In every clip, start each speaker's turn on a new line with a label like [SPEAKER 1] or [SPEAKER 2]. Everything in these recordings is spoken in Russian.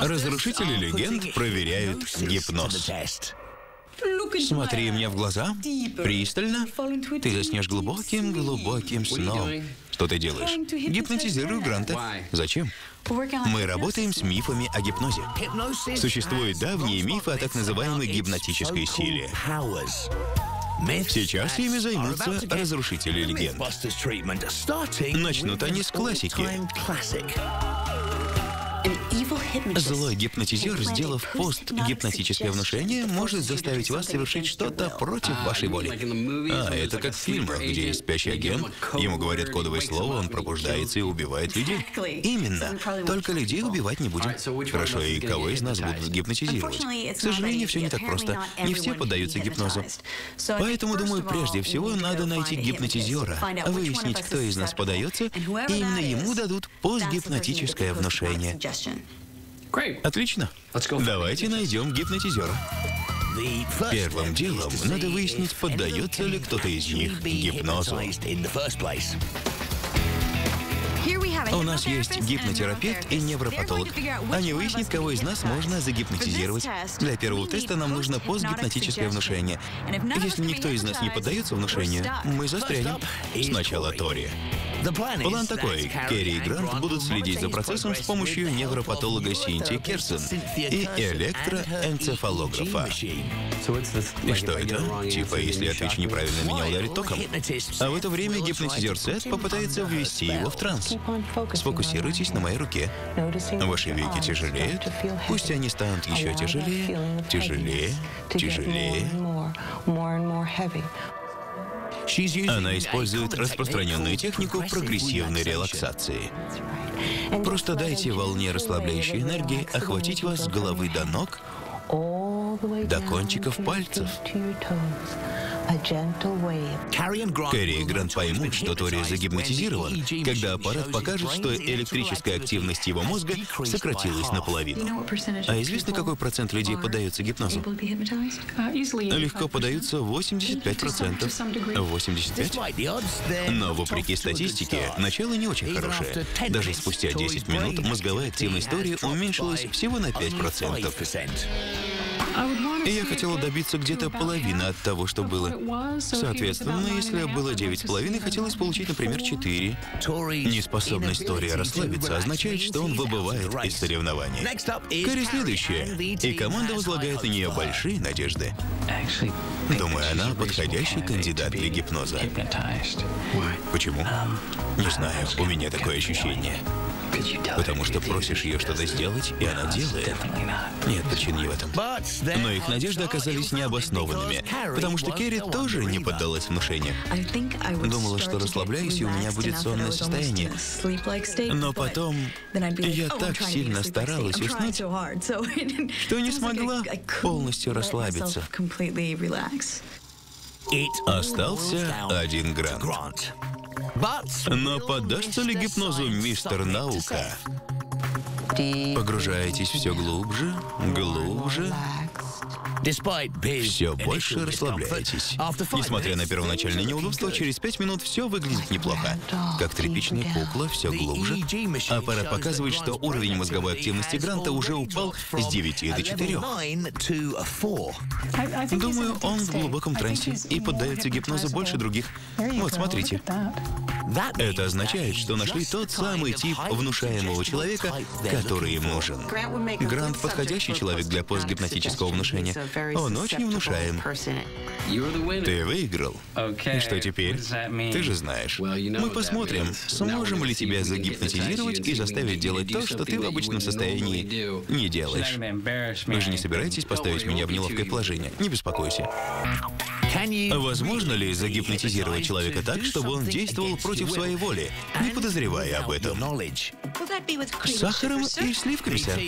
[SPEAKER 1] Разрушители легенд проверяют гипноз. Смотри мне в глаза, пристально. Ты заснешь глубоким-глубоким сном. Что ты делаешь? Гипнотизирую Гранта. Зачем? Мы работаем с мифами о гипнозе. Существуют давние мифы о так называемой гипнотической силе. Сейчас ими займутся разрушители легенд. Начнут они с классики. Злой гипнотизер, сделав постгипнотическое внушение, может заставить вас совершить что-то против вашей воли. А, это как в фильмах, где спящий агент, ему говорят кодовое слово, он пробуждается и убивает людей. Именно. Только людей убивать не будем. Хорошо, и кого из нас будут гипнотизировать? К сожалению, все не так просто. Не все поддаются гипнозу. Поэтому, думаю, прежде всего надо найти гипнотизера, выяснить, кто из нас подается, и именно ему дадут постгипнотическое внушение. Отлично. Давайте найдем гипнотизера. Первым делом надо выяснить, поддается ли кто-то из них гипнозу. У нас есть гипнотерапевт и невропатолог. Они выяснят, кого из нас можно загипнотизировать. Для первого теста нам нужно постгипнотическое внушение. Если никто из нас не поддается внушению, мы застрянем. Сначала Тори. План такой. Керри и Грант будут следить за процессом с помощью невропатолога Синти Керсон и электроэнцефалографа. И что это? Типа, если я отвечу неправильно, меня ударит током? А в это время гипнотизер Сет попытается ввести его в транс. Сфокусируйтесь на моей руке. Ваши веки тяжелеют. Пусть они станут еще тяжелее, тяжелее, тяжелее. Она использует распространенную технику прогрессивной релаксации. Просто дайте волне расслабляющей энергии охватить вас с головы до ног, до кончиков пальцев. Кэрри и Грант поймут, что Тори загипнотизирован, когда аппарат покажет, что электрическая активность его мозга сократилась наполовину. А известно, какой процент людей поддается гипнозу? Легко поддаются 85%. 85? Но, вопреки статистике, начало не очень хорошее. Даже спустя 10 минут мозговая активность Тори уменьшилась всего на 5%. И я хотела добиться где-то половины от того, что было. Соответственно, если было девять половиной, хотелось получить, например, четыре. Неспособность Тори расслабиться означает, что он выбывает из соревнований. Кэрри следующая, и команда возлагает на нее большие надежды. Думаю, она подходящий кандидат для гипноза. Почему? Не знаю, у меня такое ощущение. Потому что просишь ее что-то сделать, и она делает. Нет причин не в этом. Но их надежды оказались необоснованными, потому что Керри тоже не поддалась внушению. Думала, что расслабляюсь, и у меня будет сонное состояние. Но потом я так сильно старалась уснуть, что не смогла полностью расслабиться. Остался один грант. Но поддастся ли гипнозу мистер Наука? Погружаетесь все глубже, глубже, все больше расслабляетесь. Несмотря на первоначальное неудобство, через пять минут все выглядит неплохо. Как тряпичная кукла, все глубже. Аппарат показывает, что уровень мозговой активности Гранта уже упал с 9 до 4. Думаю, он в глубоком трансе и поддается гипнозу больше других. Вот, смотрите. Это означает, что нашли тот самый тип внушаемого человека, который им нужен. Грант — подходящий человек для постгипнотического внушения. Он очень внушаем. Ты выиграл. И что теперь? Ты же знаешь. Мы посмотрим, сможем ли тебя загипнотизировать и заставить делать то, что ты в обычном состоянии не делаешь. Вы же не собираетесь поставить меня в неловкое положение? Не беспокойся. Возможно ли загипнотизировать человека так, чтобы он действовал против своей воли, не подозревая об этом? С сахаром и сливками, сэр.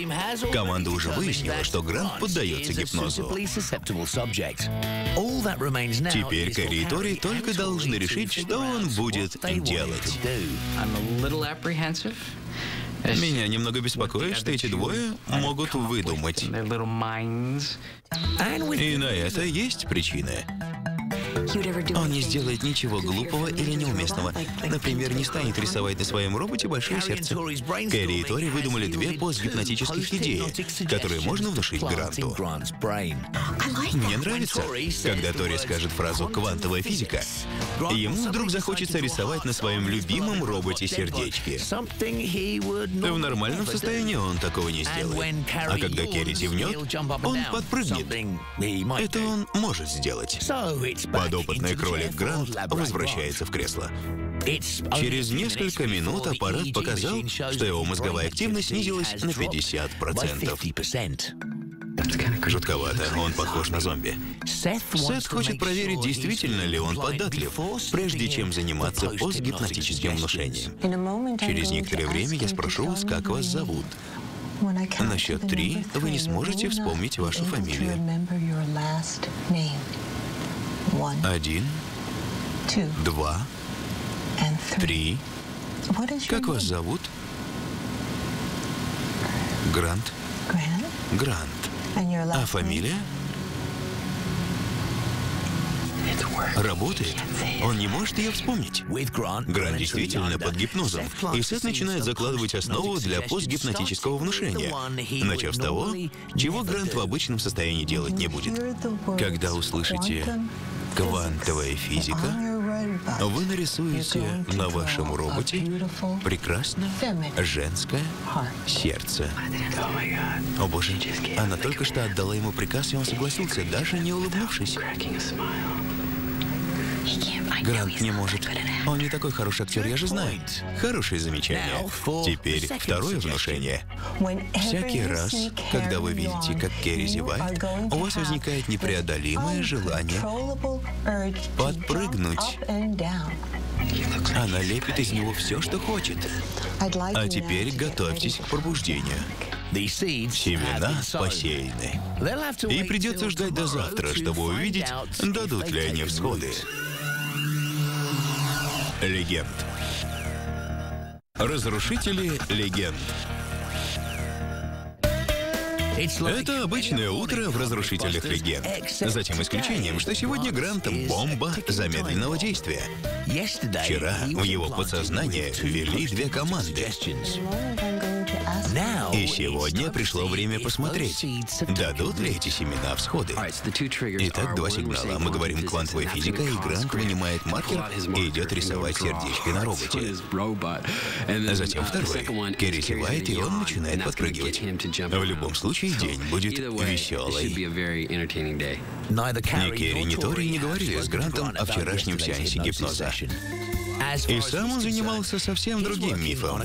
[SPEAKER 1] Команда уже выяснила, что Грант поддается гипнозу. Теперь Кэрри и Тори только должны решить, что он будет делать. Меня немного беспокоит, что эти двое могут выдумать. И на это есть причины. Он не сделает ничего глупого или неуместного. Например, не станет рисовать на своем роботе большое сердце. Кэрри и Тори выдумали две постгипнотических идеи, которые можно внушить Гранту. Мне нравится, когда Тори скажет фразу «квантовая физика», ему вдруг захочется рисовать на своем любимом роботе сердечки. В нормальном состоянии он такого не сделает. А когда Керри зевнет, он подпрыгнет. Это он может сделать. Подопытный кролик Грант возвращается в кресло. Через несколько минут аппарат показал, что его мозговая активность снизилась на 50%. Жутковато, он похож на зомби. Сет хочет проверить, действительно ли он податлив, прежде чем заниматься постгипнотическим внушением. Через некоторое время я спрошу вас, как вас зовут. На счет три вы не сможете вспомнить вашу фамилию. Один, два, три. Как вас зовут? Грант. Грант. А фамилия? Работает. Он не может ее вспомнить. Грант действительно под гипнозом. И Сет начинает закладывать основу для постгипнотического внушения, начав с того, чего Грант в обычном состоянии делать не будет. Когда услышите «квантовая физика», вы нарисуете на вашем роботе прекрасное женское сердце. О боже, она только что отдала ему приказ, и он согласился, даже не улыбнувшись. Грант не может. Он не такой хороший актер, я же знаю. Хорошее замечание. Теперь второе внушение. Всякий раз, когда вы видите, как Керри зевает, у вас возникает непреодолимое желание подпрыгнуть. Она лепит из него все, что хочет. А теперь готовьтесь к пробуждению. Семена посеяны. И придется ждать до завтра, чтобы увидеть, дадут ли они всходы легенд. Разрушители легенд. Это обычное утро в «Разрушителях легенд». За тем исключением, что сегодня Грант — бомба замедленного действия. Вчера в его подсознание ввели две команды. И сегодня пришло время посмотреть, дадут ли эти семена всходы. Итак, два сигнала. Мы говорим квантовая физика, и Грант вынимает маркер и идет рисовать сердечки на роботе. Затем uh, второй. Керри кивает, и он начинает подпрыгивать. В любом случае, день будет веселый. Ни Керри, ни Тори не говорили с Грантом о вчерашнем сеансе гипноза. И сам он занимался совсем другим мифом.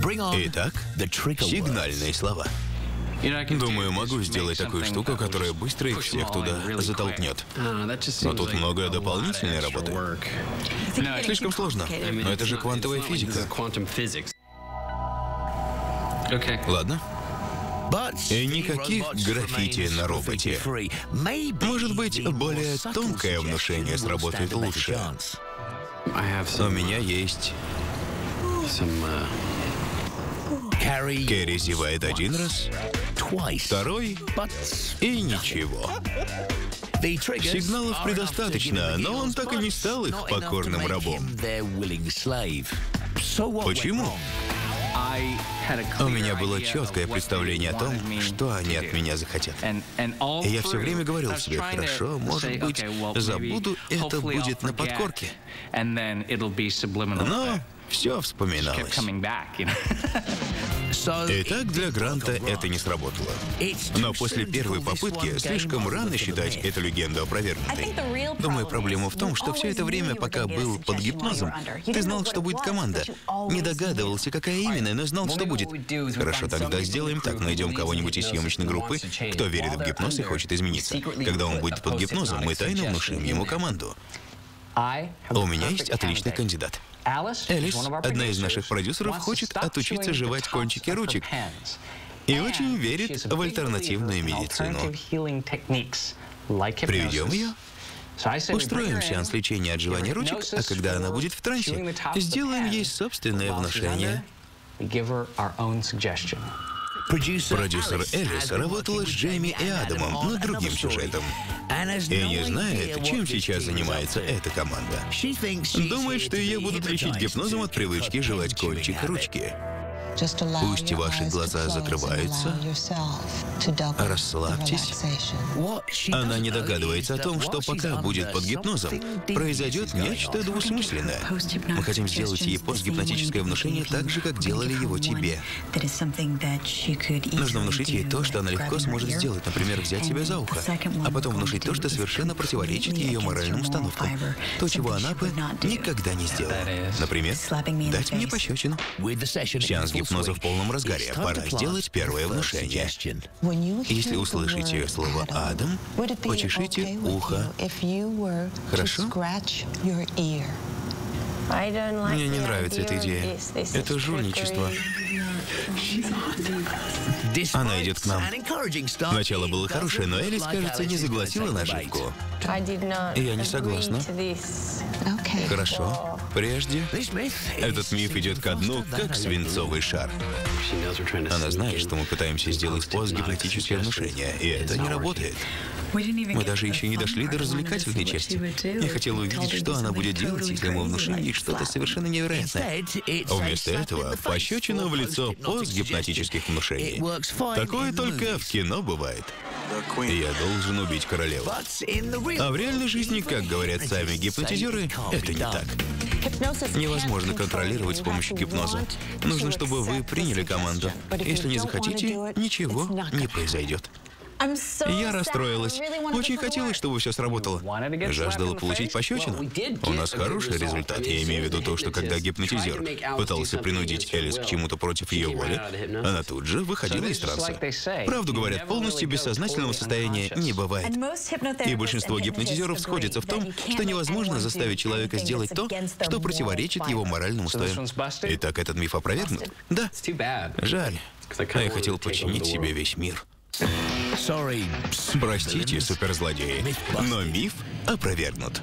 [SPEAKER 1] Итак, сигнальные слова. Думаю, могу сделать такую штуку, которая быстро их всех туда затолкнет. Но тут много дополнительной работы. Слишком сложно. Но это же квантовая физика. Ладно. И никаких граффити на роботе. Может быть, более тонкое внушение сработает лучше. У меня есть... Керри зевает один раз, второй и ничего. Сигналов предостаточно, но он так и не стал их покорным рабом. Почему? У меня было четкое представление о том, что они от меня захотят. И я все время говорил себе, хорошо, может быть, забуду, это будет на подкорке. Но все вспоминалось. Итак, для Гранта это не сработало. Но после первой попытки слишком рано считать эту легенду опровергнутой. Думаю, проблема в том, что все это время, пока был под гипнозом, ты знал, что будет команда. Не догадывался, какая именно, но знал, что будет. Хорошо, тогда сделаем так. Найдем кого-нибудь из съемочной группы, кто верит в гипноз и хочет измениться. Когда он будет под гипнозом, мы тайно внушим ему команду. У меня есть отличный кандидат. Элис, одна из наших продюсеров, хочет отучиться жевать кончики ручек и очень верит в альтернативную медицину. Приведем ее? Устроим сеанс лечения отживания ручек, а когда она будет в трансе, сделаем ей собственное внушение. Продюсер Элис работала с Джейми и Адамом над другим сюжетом. И не знает, чем сейчас занимается эта команда. Думает, что ее будут лечить гипнозом от привычки жевать кончик ручки. Пусть ваши глаза закрываются. Расслабьтесь. Она не догадывается о том, что пока будет под гипнозом, произойдет нечто двусмысленное. Мы хотим сделать ей постгипнотическое внушение так же, как делали его тебе. Нужно внушить ей то, что она легко сможет сделать, например, взять себя за ухо, а потом внушить то, что совершенно противоречит ее моральным установкам. То, чего она бы никогда не сделала. Например, дать мне пощечину. Сеанс гипноза гипноза в полном разгаре. Пора сделать первое внушение. Если услышите слово «Адам», почешите ухо. Хорошо? Мне не нравится эта идея. Это жульничество. Она идет к нам. Начало было хорошее, но Элис, кажется, не загласила наживку. Я не согласна. Хорошо. Прежде этот миф идет ко дну, как свинцовый шар. Она знает, что мы пытаемся сделать постгипнотическое внушение, и это не работает. Мы даже еще не дошли до развлекательной части. Я хотела увидеть, что она будет делать, если мы внушим ей что-то совершенно невероятное. Вместо этого пощечина в лицо постгипнотических внушений. Такое только в кино бывает. Я должен убить королеву. А в реальной жизни, как говорят сами гипнотизеры, это не так. Невозможно контролировать с помощью гипноза. Нужно, чтобы вы приняли команду. Если не захотите, ничего не произойдет. Я расстроилась. Очень хотелось, чтобы все сработало. Жаждала получить пощечину. У нас хороший результат. Я имею в виду то, что когда гипнотизер пытался принудить Элис к чему-то против ее воли, она тут же выходила из транса. Правду говорят, полностью бессознательного состояния не бывает. И большинство гипнотизеров сходятся в том, что невозможно заставить человека сделать то, что противоречит его моральным устоям. Итак, этот миф опровергнут? Да. Жаль. А я хотел подчинить себе весь мир. Простите, суперзлодеи, но миф опровергнут.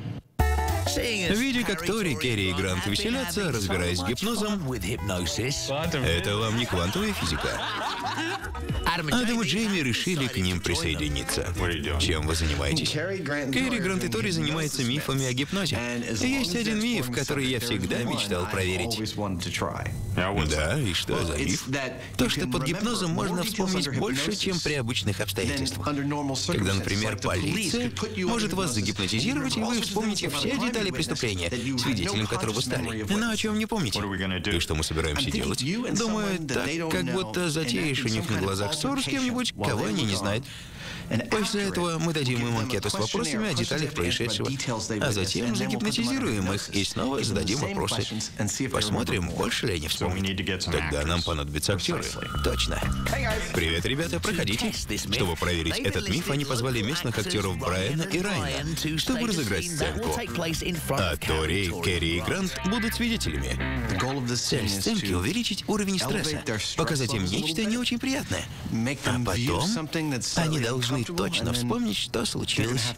[SPEAKER 1] Видя, как Тори, Керри и Грант веселятся, разбираясь с гипнозом, это вам не квантовая физика. Адам и Джейми решили к ним присоединиться. Чем вы занимаетесь? Керри, Грант и Тори занимаются мифами о гипнозе. есть один миф, который я всегда мечтал проверить. Да, и что за миф? То, что под гипнозом можно вспомнить больше, чем при обычных обстоятельствах. Когда, например, полиция может вас загипнотизировать, и вы вспомните все детали преступления, свидетелем которого стали. Но о чем не помните. И что мы собираемся делать? Думаю, так, как будто затеешь у них на глазах ссору с кем-нибудь, кого они не знают. После этого мы дадим им анкету с вопросами о деталях происшедшего, а затем загипнотизируем их и снова зададим вопросы. Посмотрим, больше ли они вспомнят. Тогда нам понадобятся актеры. Точно. Привет, ребята, проходите. Чтобы проверить этот миф, они позвали местных актеров Брайана и Райана, чтобы разыграть сценку. А Тори, Керри и Грант будут свидетелями. Цель сценки — увеличить уровень стресса, показать им нечто не очень приятное. А потом они должны должны точно вспомнить, что случилось.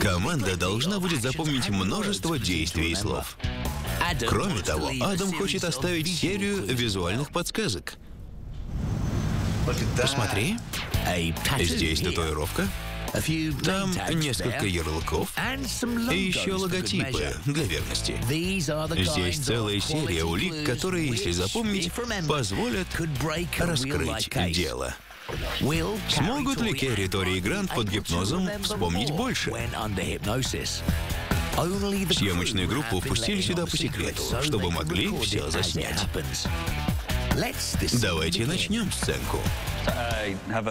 [SPEAKER 1] Команда должна будет запомнить множество действий и слов. Кроме того, Адам хочет оставить серию визуальных подсказок. Посмотри. Здесь татуировка. Там несколько ярлыков и еще логотипы для верности. Здесь целая серия улик, которые, если запомнить, позволят раскрыть дело. Смогут ли Керри, Тори и Грант под гипнозом вспомнить больше? Съемочную группу впустили сюда по секрету, чтобы могли все заснять. Давайте начнем сценку.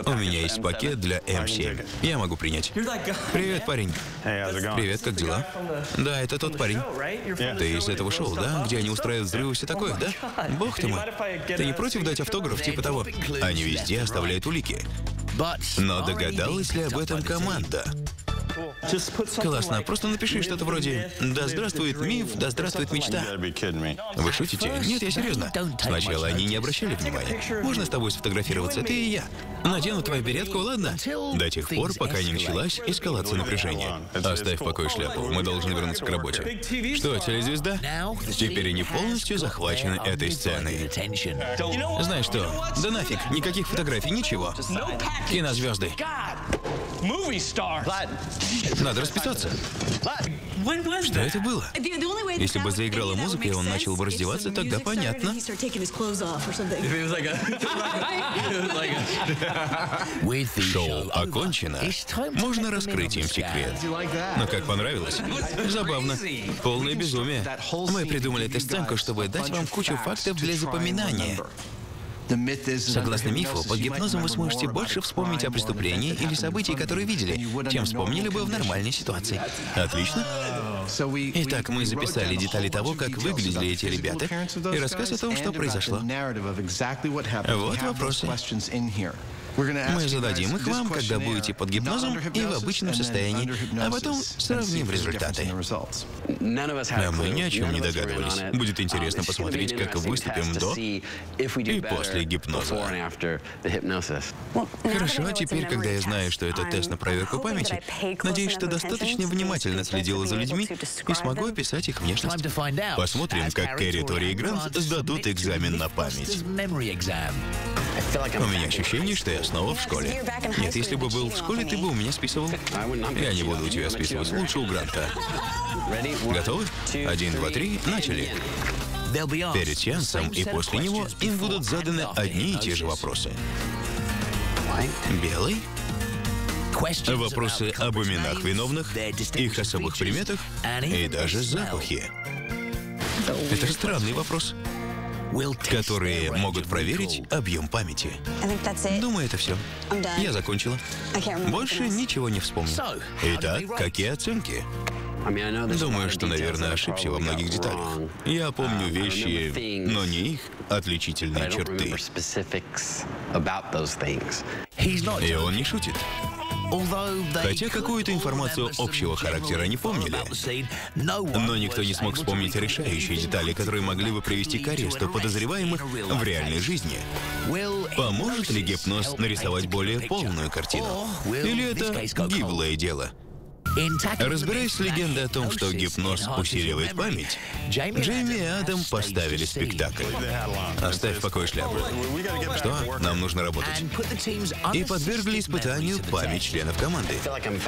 [SPEAKER 1] У меня есть пакет для М7. Я могу принять. Привет, парень. Привет, как дела? Да, это тот парень. Ты из этого шоу, да? Где они устраивают взрывы и все такое, да? Бог ты мой. Ты не против дать автограф, типа того? Они везде оставляют улики. Но догадалась ли об этом команда? Классно. Просто напиши что-то вроде «Да здравствует миф, да здравствует мечта». Вы шутите? Нет, я серьезно. Сначала они не обращали внимания. Можно с тобой сфотографироваться, ты и я. Надену твою беретку, ладно? До тех пор, пока не началась эскалация напряжения. Оставь в покое шляпу, мы должны вернуться к работе. Что, телезвезда? Теперь они полностью захвачены этой сценой. Знаешь что? Да нафиг, никаких фотографий, ничего. Кинозвезды. Надо расписаться. Что это было? Если бы заиграла музыка, и он начал бы раздеваться, тогда понятно. Шоу окончено. Можно раскрыть им секрет. Но как понравилось? Забавно. Полное безумие. Мы придумали эту сценку, чтобы дать вам кучу фактов для запоминания. Согласно мифу, под гипнозом вы сможете больше вспомнить о преступлении или событии, которые видели, чем вспомнили бы в нормальной ситуации. Отлично. Итак, мы записали детали того, как выглядели эти ребята, и рассказ о том, что произошло. Вот вопросы. Мы зададим их вам, когда будете под гипнозом и в обычном состоянии, а потом сравним результаты. А мы ни о чем не догадывались. Будет интересно посмотреть, как выступим до и после гипноза. Хорошо, а теперь, когда я знаю, что это тест на проверку памяти, надеюсь, что достаточно внимательно следила за людьми и смогу описать их внешность. Посмотрим, как Кэрри, Тори и Грант сдадут экзамен на память. У меня ощущение, что я снова в школе. Нет, если бы был в школе, ты бы у меня списывал. Я не буду у тебя списывать, лучше у Гранта. Готовы? Один, два, три, начали. Перед сеансом и после него им будут заданы одни и те же вопросы. Белый? Вопросы об именах виновных, их особых приметах и даже запахе. Это странный вопрос которые могут проверить объем памяти. Думаю, это все. Я закончила. Больше ничего не вспомню. Итак, какие оценки? Думаю, что, наверное, ошибся во многих деталях. Я помню вещи, но не их отличительные черты. И он не шутит. Хотя какую-то информацию общего характера не помнили, но никто не смог вспомнить решающие детали, которые могли бы привести к аресту подозреваемых в реальной жизни. Поможет ли гипноз нарисовать более полную картину? Или это гиблое дело? Разбираясь с легендой о том, что гипноз усиливает память, Джейми и Адам поставили спектакль. Оставь в покое шляпу. Что? Нам нужно работать. И подвергли испытанию память членов команды.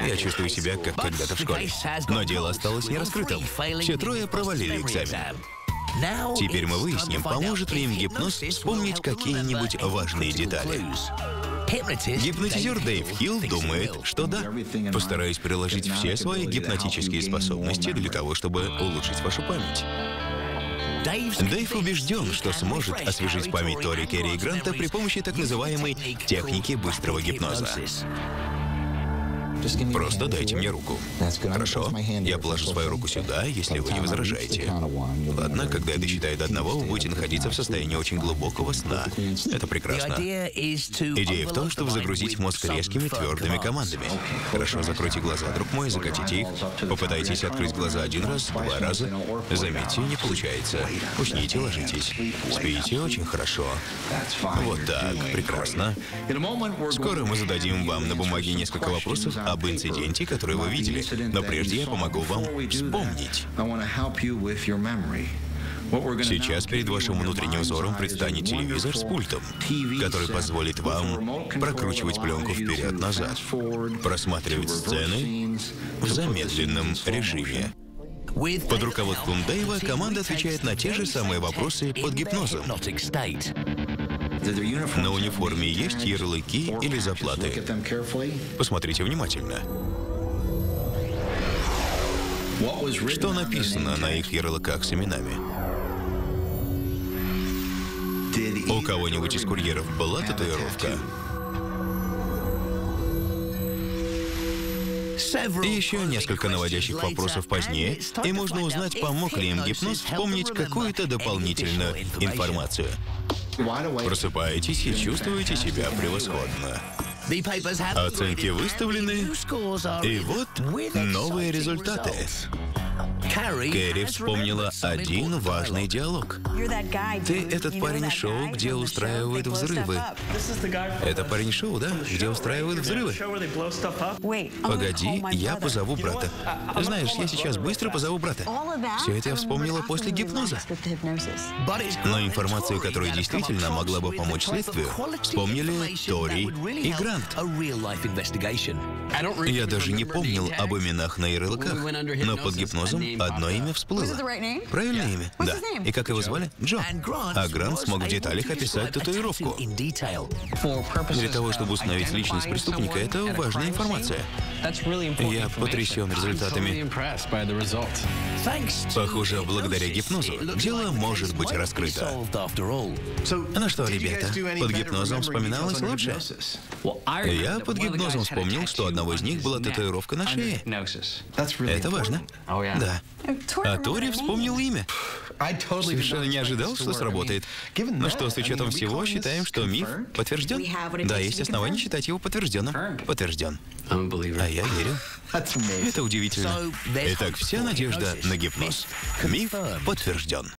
[SPEAKER 1] Я чувствую себя, как когда-то в школе. Но дело осталось нераскрытым. Все трое провалили экзамен. Теперь мы выясним, поможет ли им гипноз вспомнить какие-нибудь важные детали. Гипнотизер Дэйв Хилл думает, что да. Постараюсь приложить все свои гипнотические способности для того, чтобы улучшить вашу память. Дэйв убежден, что сможет освежить память Тори Керри и Гранта при помощи так называемой техники быстрого гипноза. Просто дайте мне руку. Хорошо. Я положу свою руку сюда, если вы не возражаете. Ладно, когда я досчитаю до одного, вы будете находиться в состоянии очень глубокого сна. Это прекрасно. Идея в том, чтобы загрузить мозг резкими, твердыми командами. Хорошо, закройте глаза, друг мой, закатите их. Попытайтесь открыть глаза один раз, два раза. Заметьте, не получается. Усните, ложитесь. Спите очень хорошо. Вот так, прекрасно. Скоро мы зададим вам на бумаге несколько вопросов об инциденте, который вы видели. Но прежде я помогу вам вспомнить. Сейчас перед вашим внутренним взором предстанет телевизор с пультом, который позволит вам прокручивать пленку вперед-назад, просматривать сцены в замедленном режиме. Под руководством Дэйва команда отвечает на те же самые вопросы под гипнозом. На униформе есть ярлыки или заплаты. Посмотрите внимательно. Что написано на их ярлыках с именами? У кого-нибудь из курьеров была татуировка? еще несколько наводящих вопросов позднее, и можно узнать, помог ли им гипноз вспомнить какую-то дополнительную информацию. Просыпаетесь и чувствуете себя превосходно. Оценки выставлены, и вот новые результаты. Кэрри вспомнила один важный диалог. Ты этот парень шоу, где устраивают взрывы. Это парень шоу, да? Где устраивают взрывы? Погоди, я позову брата. Знаешь, я сейчас быстро позову брата. Все это я вспомнила после гипноза. Но информацию, которая действительно могла бы помочь следствию, вспомнили Тори и Грант. Я даже не помнил об именах на ярлыках, но под гипнозом одно имя всплыло. Правильное имя? Да. И как его звали? Джо. А Грант смог в деталях описать татуировку. Для того, чтобы установить личность преступника, это важная информация. Я потрясен результатами. Похоже, благодаря гипнозу дело может быть раскрыто. Ну что, ребята, под гипнозом вспоминалось лучше? Я под гипнозом вспомнил, что одного из них была татуировка на шее. Это важно. Да. А Тори вспомнил имя. Совершенно не ожидал, что сработает. Ну что, с учетом всего, считаем, что миф подтвержден? Да, есть основания считать его подтвержденным. Подтвержден. А я верю. Это удивительно. Итак, вся надежда на гипноз. Миф подтвержден.